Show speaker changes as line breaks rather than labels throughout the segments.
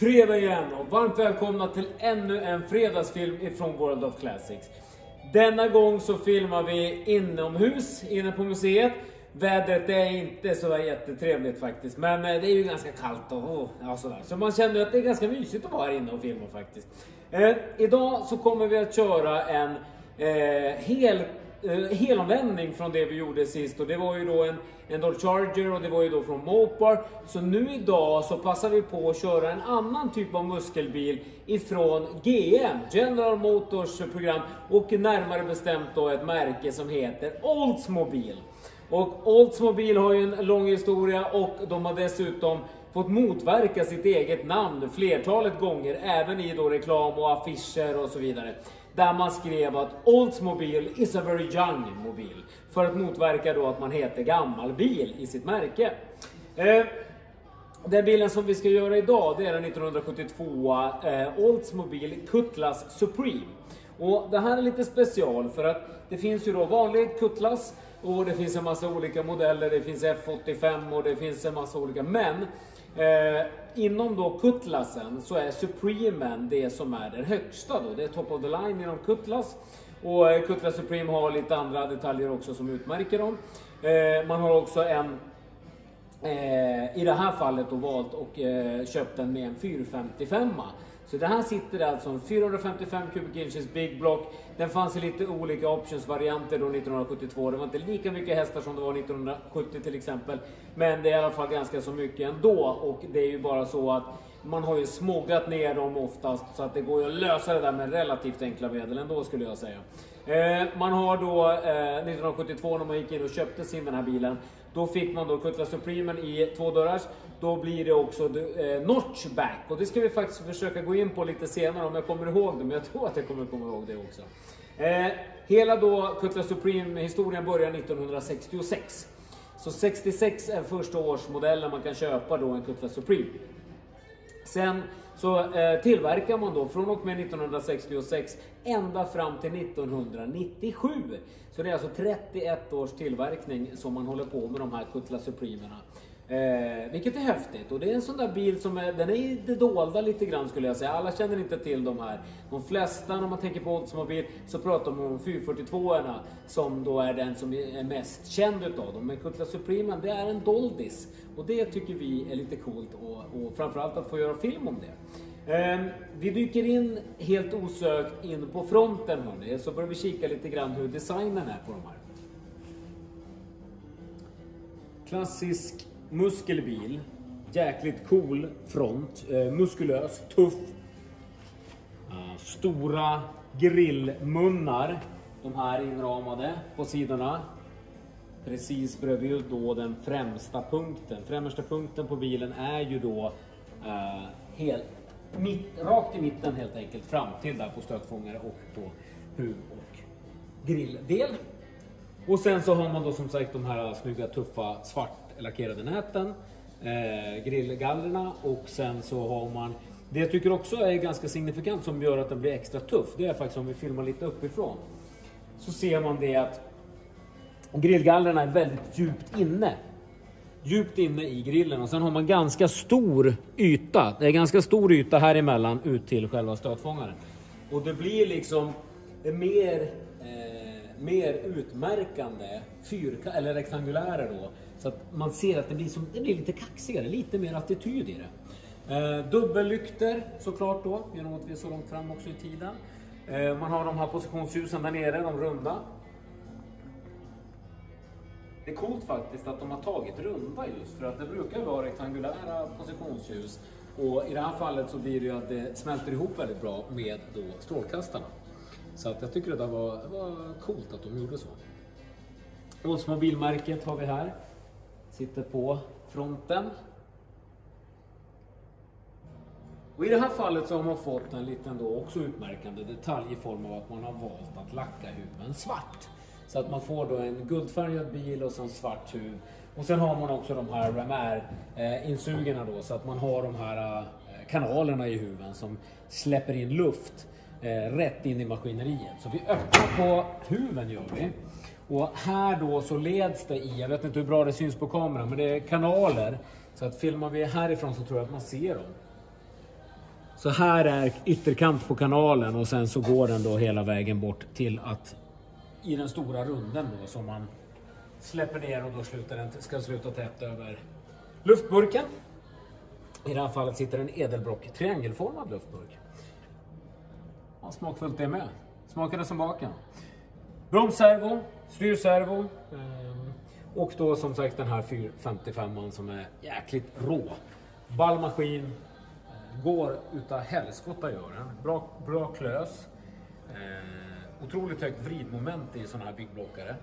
fredag igen och varmt välkomna till ännu en fredagsfilm ifrån World of Classics. Denna gång så filmar vi inomhus inne på museet. Vädret är inte så jättetrevligt faktiskt, men eh, det är ju ganska kallt och, och ja, sådär. Så man känner att det är ganska mysigt att vara här inne och filma faktiskt. Eh, idag så kommer vi att köra en eh, hel eh, helomvändning från det vi gjorde sist och det var ju då en, en Dodge Charger och det var ju då från Mopar. Så nu idag så passar vi på att köra en annan typ av muskelbil ifrån GM, General Motors program och närmare bestämt då ett märke som heter Oldsmobile. Och Oldsmobile har ju en lång historia och de har dessutom fått motverka sitt eget namn flertalet gånger, även i då reklam och affischer och så vidare. Där man skrev att Oldsmobile is a very young mobil. För att motverka då att man heter gammal bil i sitt märke. Eh, den bilen som vi ska göra idag det är den 1972 eh, Oldsmobile Cutlass Supreme. Och det här är lite special för att det finns ju då vanlig Cutlass och det finns en massa olika modeller. Det finns F85 och det finns en massa olika. Men eh, inom då Cutlassen så är Supremen det som är den högsta då. Det är top of the line inom Cutlass. Och eh, Cutlass Supreme har lite andra detaljer också som utmärker dem. Eh, man har också en eh, i det här fallet då valt och eh, köpt den med en 455. Så det här sitter alltså en 455 cubic inches Big Block. Den fanns i lite olika options-varianter då 1972. Det var inte lika mycket hästar som det var 1970 till exempel. Men det är i alla fall ganska så mycket ändå. Och det är ju bara så att man har ju smugglat ner dem oftast så att det går ju att lösa det där med relativt enkla medel ändå skulle jag säga. Eh, man har då eh, 1972 när man gick in och köpte sin den här bilen. Då fick man då Cutlass Supremen i två dörrars. Då blir det också eh, notchback och det ska vi faktiskt försöka gå in på lite senare om jag kommer ihåg det. Men jag tror att jag kommer komma ihåg det också. Eh, hela då Cutlass Supreme historien börjar 1966. Så 66 är första årsmodellen man kan köpa då en Cutlass Supreme. Sen så eh, tillverkar man då från och med 1966 ända fram till 1997. Så det är alltså 31 års tillverkning som man håller på med de här Cutlass Supremerna. Eh, vilket är häftigt och det är en sån där bil som är, den är i det dolda lite grann skulle jag säga. Alla känner inte till de här. De flesta när man tänker på Oldsmobile så pratar man om 442orna som då är den som är mest känd utav dem. Men Cutlass Supreme det är en doldis och det tycker vi är lite coolt och, och framförallt att få göra film om det. Eh, vi dyker in helt osökt in på fronten hörni, så börjar vi kika lite grann hur designen är på de här. Klassisk muskelbil. Jäkligt cool front. Eh, muskulös, tuff. Uh, stora grillmunnar. De här inramade på sidorna. Precis bredvid då den främsta punkten. Främsta punkten på bilen är ju då eh, uh, helt, mitt, rakt i mitten helt enkelt. Fram till där på stötfångare och på huv och grilldel. Och sen så har man då som sagt de här snygga tuffa svart lackerade näten, eh, grillgallerna och sen så har man det jag tycker också är ganska signifikant som gör att den blir extra tuff, det är faktiskt om vi filmar lite uppifrån. Så ser man det att grillgallerna är väldigt djupt inne. Djupt inne i grillen och sen har man ganska stor yta. Det är ganska stor yta här emellan ut till själva stötfångaren. Och det blir liksom mer, mer utmärkande fyrka eller rektangulära då så att man ser att det blir, som, det blir lite kaxigare, lite mer attityd i det. Eh, dubbellykter såklart då, genom att vi är så långt fram också i tiden. Eh, man har de här positionsljusen där nere, de runda. Det är coolt faktiskt att de har tagit runda just för att det brukar vara rektangulära positionsljus. Och i det här fallet så blir det ju att det smälter ihop väldigt bra med då strålkastarna. Så att jag tycker det där var, var coolt att de gjorde så. Oldsmobilmärket har vi här sitter på fronten. Och I det här fallet så har man fått en liten då också utmärkande detalj i form av att man har valt att lacka huven svart. Så att man får då en guldfärgad bil och sen svart huv. Och sen har man också de här Ramair-insugerna då så att man har de här eh, kanalerna i huven som släpper in luft eh, rätt in i maskineriet. Så vi öppnar på huven gör vi. Och här då så leds det i, jag vet inte hur bra det syns på kameran, men det är kanaler. Så att filmar vi härifrån så tror jag att man ser dem. Så här är ytterkant på kanalen och sen så går den då hela vägen bort till att i den stora runden då som man släpper ner och då slutar den, ska sluta tätt över luftburken. I det här fallet sitter en edelbrock triangelformad luftburk. Ja, smakfullt det med. Smakade som baken. Bromsservo, styrservo ehm, och då som sagt den här 455an som är jäkligt rå. Ball maskin, eh, går utav helskotta gör den. Bra, bra klös. Eh, otroligt högt vridmoment i sådana här byggblockare.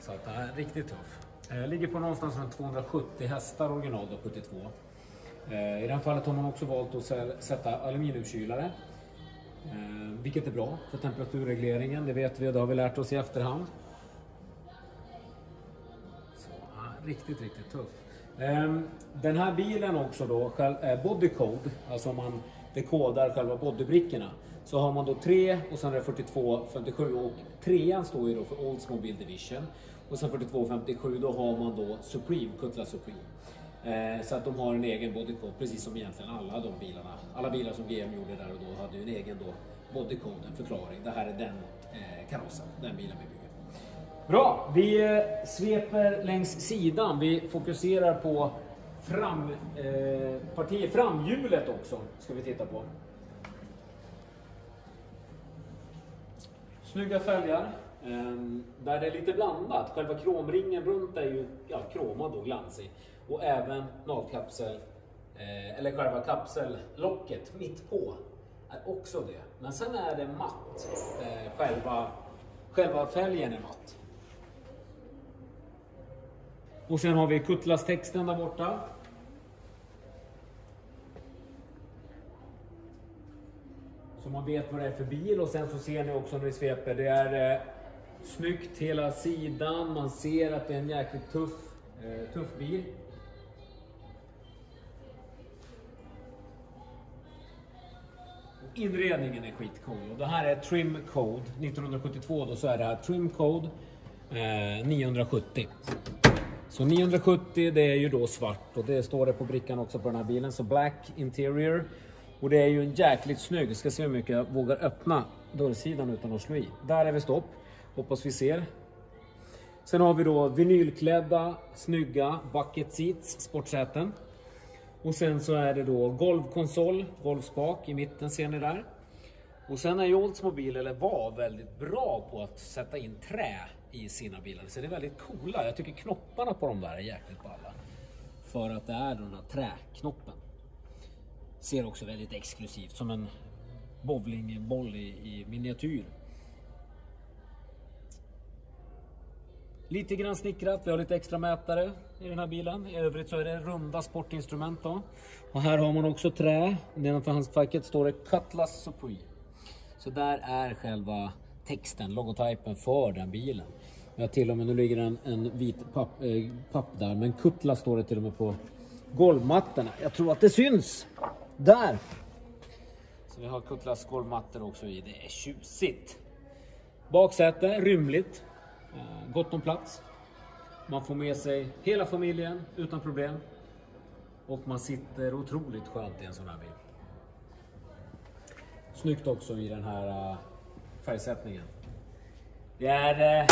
Så att den är riktigt tuff. Eh, ligger på någonstans runt 270 hästar original då, 72. Eh, I det här fallet har man också valt att sätta aluminiumkylare. Eh, vilket är bra för temperaturregleringen, det vet vi och det har vi lärt oss i efterhand. Så, ah, riktigt, riktigt tuff. Eh, den här bilen också då, eh, body code, alltså om man dekodar själva bodybrickorna. Så har man då 3 och sen är det 42, 57 och trean står ju då för Oldsmobile Division. Och sen 42, 57 då har man då Supreme, Cutlass Supreme. Eh, så att de har en egen bodycode, precis som egentligen alla de bilarna. Alla bilar som GM gjorde där och då hade ju en egen då bodycode, en förklaring. Det här är den eh, karossen, den bilen vi bygger. Bra, vi eh, sveper längs sidan. Vi fokuserar på fram, eh, partiet, framhjulet också, ska vi titta på. Snygga fälgar. Eh, där det är lite blandat. Själva kromringen runt är ju kromad och glansig. Och även navkapsel, eh, eller själva kapsellocket mitt på är också det. Men sen är det matt. Eh, själva, själva fälgen är matt. Och sen har vi Kutlas-texten där borta. Så man vet vad det är för bil och sen så ser ni också när vi sveper, det är eh, snyggt hela sidan. Man ser att det är en jäkligt tuff, eh, tuff bil. Inredningen är skitcool och det här är Trim Code 1972 då så är det här Trim Code eh, 970. Så 970 det är ju då svart och det står det på brickan också på den här bilen. Så Black Interior. Och det är ju en jäkligt snygg. Ska se hur mycket jag vågar öppna dörrsidan utan att slå i. Där är vi stopp. Hoppas vi ser. Sen har vi då vinylklädda, snygga bucket seats, sportsäten. Och sen så är det då golvkonsol, golvspak i mitten ser ni där. Och sen är ju Oldsmobile, eller var, väldigt bra på att sätta in trä i sina bilar. Så det är väldigt coola. Jag tycker knopparna på de där är jäkligt balla. För att det är den här träknoppen. Ser också väldigt exklusivt som en bowlingboll i, i miniatyr. Lite grann snickrat, vi har lite extra mätare i den här bilen. I övrigt så är det runda sportinstrument då. Och här har man också trä. Nedanför handskfacket står det Cutlass Supreme. Så där är själva texten, logotypen för den bilen. Ja, till och med, nu ligger en, en vit papp, eh, papp där, men Cutlass står det till och med på golvmattorna. Jag tror att det syns! Där! Så vi har Cutlass golvmattor också i. Det är tjusigt. Baksäte, rymligt. Eh, gott om plats. Man får med sig hela familjen utan problem. Och man sitter otroligt skönt i en sån här bil. Snyggt också i den här eh, färgsättningen. Det är, eh,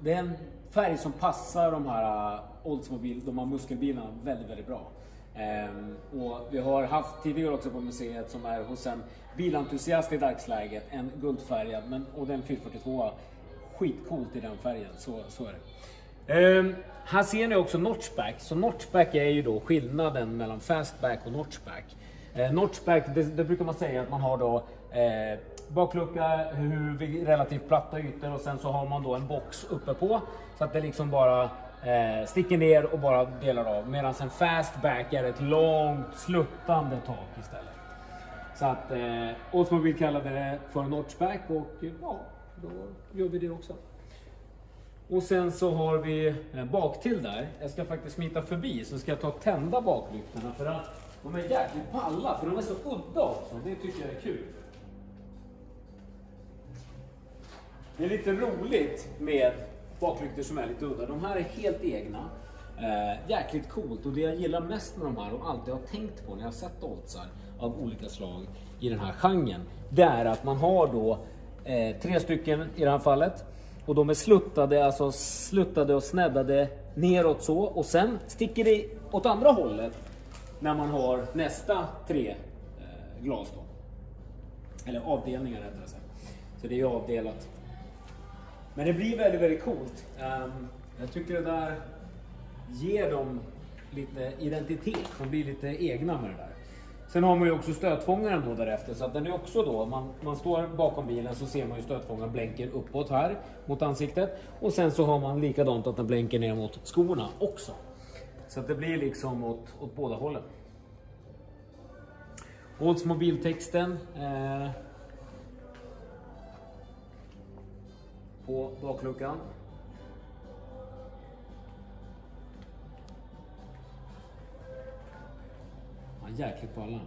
det är en färg som passar de här Oldsmobile, de här muskelbilarna väldigt, väldigt bra. Och vi har haft tidigare också på museet som är hos en bilentusiast i dagsläget, en guldfärgad, men, och den 442 skitcoolt i den färgen, så, så är det. Um, här ser ni också notchback, så notchback är ju då skillnaden mellan fastback och notchback. Eh, notchback, det, det, brukar man säga att man har då eh, baklucka, huv, relativt platta ytor och sen så har man då en box uppe på så att det liksom bara eh, sticker ner och bara delar av. Medan en fastback är ett långt sluttande tak istället. Så att eh, Oldsmobile kallade det för notchback och ja, då gör vi det också. Och sen så har vi baktill där. Jag ska faktiskt smita förbi så ska jag ta och tända baklyktorna för att de är jäkligt palla, för de är så udda också. Det tycker jag är kul. Det är lite roligt med baklyktor som är lite udda. De här är helt egna. Eh, jäkligt coolt och det jag gillar mest med de här och alltid har tänkt på när jag har sett doltsar av olika slag i den här genren. Det är att man har då eh, tre stycken i det här fallet och de är sluttade, alltså sluttade och sneddade neråt så och sen sticker det åt andra hållet när man har nästa tre eh, glas då. Eller avdelningar rättare sagt. Så det är ju avdelat. Men det blir väldigt, väldigt coolt. Um, jag tycker det där ger dem lite identitet. De blir lite egna med det där. Sen har man ju också stötfångaren då därefter så att den är också då, man, man står bakom bilen så ser man ju stötfångaren blänker uppåt här mot ansiktet och sen så har man likadant att den blänker ner mot skorna också. Så att det blir liksom åt, åt båda hållen. Oldsmobiltexten eh, på bakluckan. Jäkligt balla.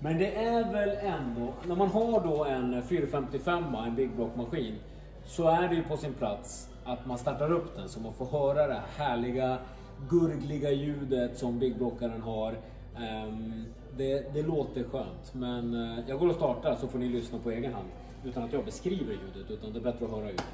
Men det är väl ändå, när man har då en 455 en Big Block maskin, så är det ju på sin plats att man startar upp den så man får höra det härliga gurgliga ljudet som Big Blockaren har. Ehm, det, det, låter skönt, men eh, jag går och startar så får ni lyssna på egen hand. Utan att jag beskriver ljudet, utan det är bättre att höra ljudet.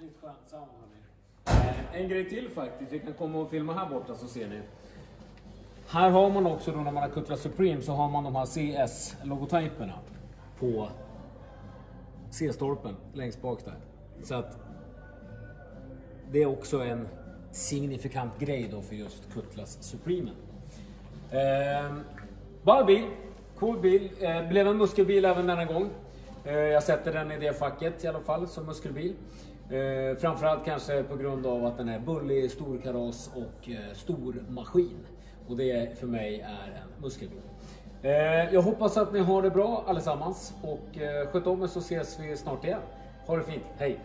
Jäkligt skönt sound hörni. Eh, en grej till faktiskt, vi kan komma och filma här borta så ser ni. Här har man också då när man har Cutlass Supreme så har man de här CS-logotyperna på C-stolpen längst bak där. Så att det är också en signifikant grej då för just Cutlass Supreme. Eh, ball bil, cool bil, eh, blev en muskelbil även denna gång. Eh, jag sätter den i det facket i alla fall som muskelbil. Eh, framförallt kanske på grund av att den är bullig, stor kaross och eh, stor maskin. Och det för mig är en muskelbil. Eh, jag hoppas att ni har det bra allesammans och eh, sköt om er så ses vi snart igen. Ha det fint, hej!